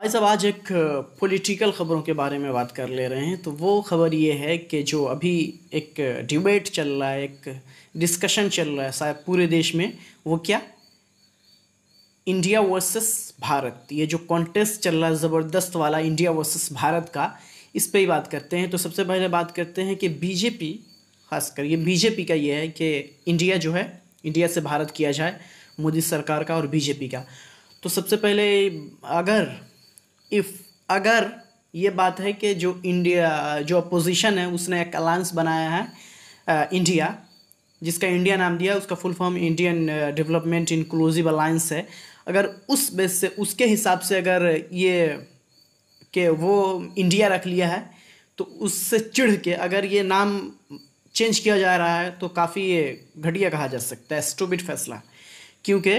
भाई साहब, आज एक पॉलिटिकल ख़बरों के बारे में बात कर ले रहे हैं। तो वो ख़बर ये है कि जो अभी एक डिबेट चल रहा है, एक डिस्कशन चल रहा है शायद पूरे देश में, वो क्या? India versus Bharat. ये जो कॉन्टेस्ट चल रहा है, ज़बरदस्त वाला इंडिया वर्सेस भारत का, इस पर ही बात करते हैं। तो सबसे पहले बात करते हैं कि बीजेपी खासकर ये बीजेपी का ये है कि इंडिया जो है इंडिया से भारत किया जाए, मोदी सरकार का और बीजेपी का। तो सबसे पहले अगर इफ़ अगर ये बात है कि जो इंडिया जो अपोजिशन है, उसने एक अलायंस बनाया है इंडिया जिसका इंडिया नाम दिया, उसका full form Indian development inclusive alliance है। अगर उस बेस से, उसके हिसाब से अगर ये कि वो इंडिया रख लिया है तो उससे चिढ़ के अगर ये नाम चेंज किया जा रहा है तो काफ़ी ये घटिया कहा जा सकता है स्टूबिड फैसला। क्योंकि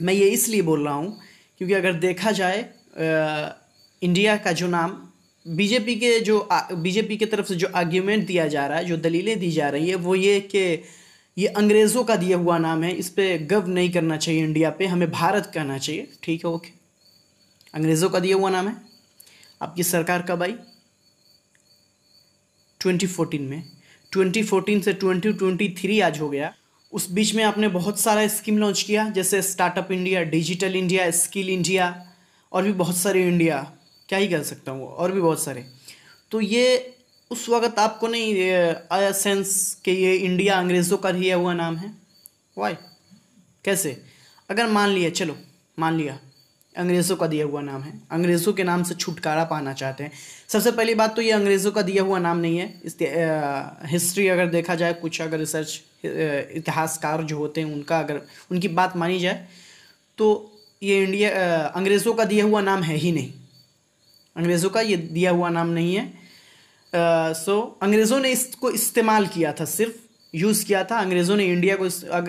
मैं ये इसलिए बोल रहा हूँ, क्योंकि अगर देखा जाए इंडिया का जो नाम, बीजेपी के जो बीजेपी की तरफ़ से जो आर्ग्यूमेंट दिया जा रहा है, जो दलीलें दी जा रही है, वो ये कि ये अंग्रेज़ों का दिया हुआ नाम है, इस पर गर्व नहीं करना चाहिए इंडिया पे, हमें भारत कहना चाहिए। ठीक है, ओके। अंग्रेज़ों का दिया हुआ नाम है। आपकी सरकार कब आई? 2014 में। 2014 से 2023 आज हो गया। उस बीच में आपने बहुत सारा स्कीम लॉन्च किया, जैसे startup India, digital India, skill India और भी बहुत सारे इंडिया क्या ही कह सकता हूँ, और भी बहुत सारे। तो ये उस वक़्त आपको नहीं आया सेंस कि ये इंडिया अंग्रेज़ों का दिया हुआ नाम है। वाई कैसे? अगर मान लिया, चलो, मान लिया, अंग्रेज़ों का दिया हुआ नाम है। अंग्रेज़ों के नाम से छुटकारा पाना चाहते हैं। सबसे पहली बात तो ये अंग्रेज़ों का दिया हुआ नाम नहीं है। इस हिस्ट्री अगर देखा जाए, कुछ अगर रिसर्च इतिहासकार जो होते हैं, उनका अगर, उनकी बात मानी जाए तो ये इंडिया अंग्रेज़ों का दिया हुआ नाम है ही नहीं। अंग्रेज़ों का ये दिया हुआ नाम नहीं है। सो अंग्रेज़ों ने इसको इस्तेमाल किया था, सिर्फ़ यूज़ किया था। अंग्रेज़ों ने इंडिया को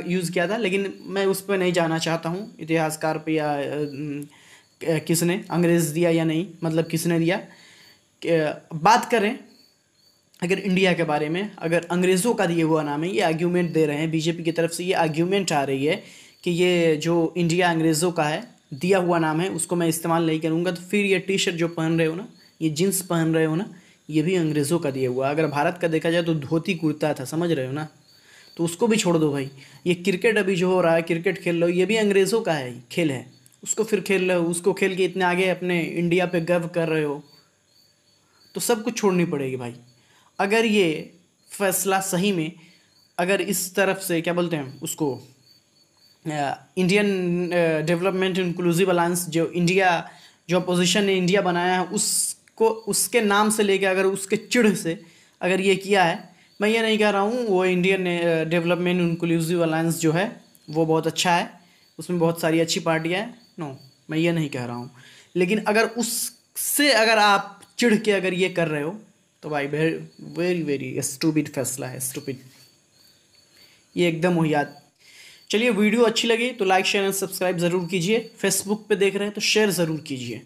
यूज़ किया था, लेकिन मैं उस पर नहीं जाना चाहता हूँ, इतिहासकार पे या किसने, अंग्रेज़ दिया या नहीं मतलब किसने दिया। बात करें अगर इंडिया के बारे में, अगर अंग्रेज़ों का दिया हुआ नाम है, ये आर्ग्यूमेंट दे रहे हैं, बीजेपी की तरफ़ से ये आर्ग्यूमेंट आ रही है कि ये जो इंडिया अंग्रेज़ों का है, दिया हुआ नाम है, उसको मैं इस्तेमाल नहीं करूँगा। तो फिर ये टी शर्ट जो पहन रहे हो ना, ये जीन्स पहन रहे हो ना, ये भी अंग्रेज़ों का दिया हुआ। अगर भारत का देखा जाए तो धोती कुर्ता था, समझ रहे हो ना? तो उसको भी छोड़ दो भाई। ये क्रिकेट अभी जो हो रहा है, क्रिकेट खेल रहे हो, ये भी अंग्रेज़ों का है, खेल है। उसको फिर खेल रहे हो, उसको खेल के इतने आगे अपने इंडिया पे गर्व कर रहे हो। तो सब कुछ छोड़नी पड़ेगी भाई। अगर ये फैसला सही में, अगर इस तरफ़ से, क्या बोलते हैं उसको इंडियन डेवलपमेंट इंक्लूसिव अलायंस जो इंडिया जो अपोजिशन ने इंडिया बनाया है, उसको, उसके नाम से लेके अगर उसके चिढ़ से अगर ये किया है, मैं ये नहीं कह रहा हूँ, वो इंडियन डेवलपमेंट इंक्लूसिव अलायंस जो है, वो बहुत अच्छा है, उसमें बहुत सारी अच्छी पार्टियाँ हैं। नो मैं ये नहीं कह रहा हूँ। लेकिन अगर उससे अगर आप चिढ़ के अगर ये कर रहे हो तो भाई वेरी वेरी स्टूपिड फैसला है स्टूपिड ये एकदम याद चलिए वीडियो अच्छी लगी तो लाइक, शेयर एंड सब्सक्राइब ज़रूर कीजिए। फेसबुक पे देख रहे हैं तो शेयर ज़रूर कीजिए।